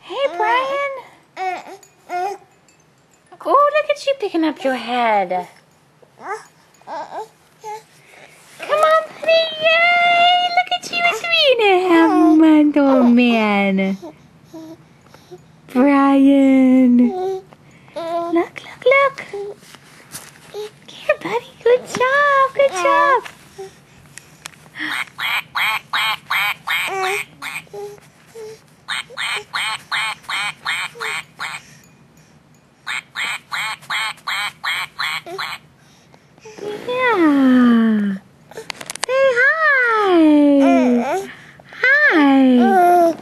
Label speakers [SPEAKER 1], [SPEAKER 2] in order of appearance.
[SPEAKER 1] Hey, Brian. Oh, look at you picking up your head. Come on, buddy. Yay! Look at you It's sweet him, oh man. Brian. Look, look, look. Here, buddy. Good job. Good job. Yeah. Say hi. Hi. Mm.